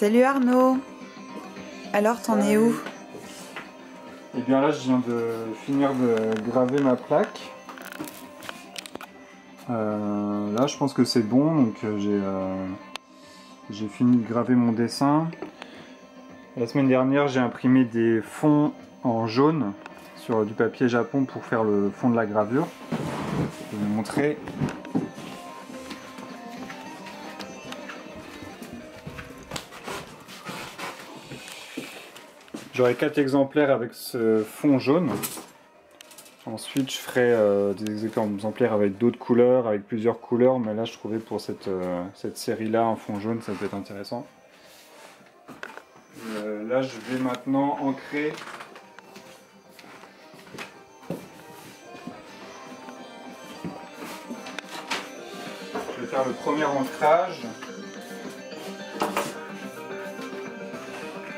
Salut Arnaud Alors t'en es où? Eh bien là je viens de finir de graver ma plaque. Euh, là je pense que c'est bon, donc euh, euh, j'ai fini de graver mon dessin. La semaine dernière j'ai imprimé des fonds en jaune sur du papier japon pour faire le fond de la gravure. Je vais vous montrer. J'aurai 4 exemplaires avec ce fond jaune. Ensuite, je ferai euh, des exemplaires avec d'autres couleurs, avec plusieurs couleurs, mais là, je trouvais pour cette, euh, cette série-là, un fond jaune, ça peut être intéressant. Euh, là, je vais maintenant ancrer Je vais faire le premier ancrage.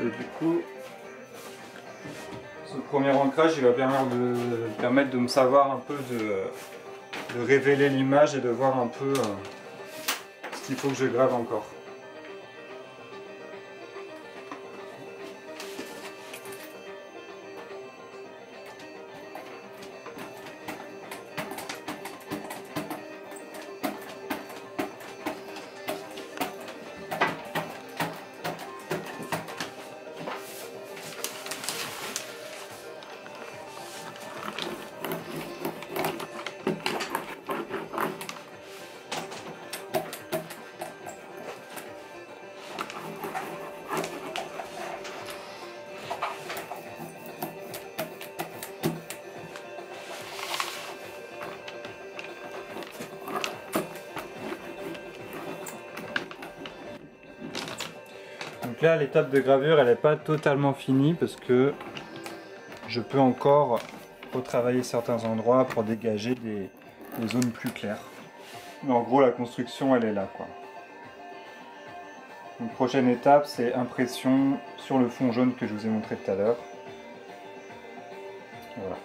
Et du coup, ce premier ancrage, va permettre de, me savoir un peu de, de révéler l'image et de voir un peu euh, ce qu'il faut que je grave encore. Donc là, l'étape de gravure, elle n'est pas totalement finie parce que je peux encore retravailler certains endroits pour dégager des, zones plus claires. Mais en gros, la construction, elle est là. Quoi. Prochaine étape, c'est impression sur le fond jaune que je vous ai montré tout à l'heure. Voilà.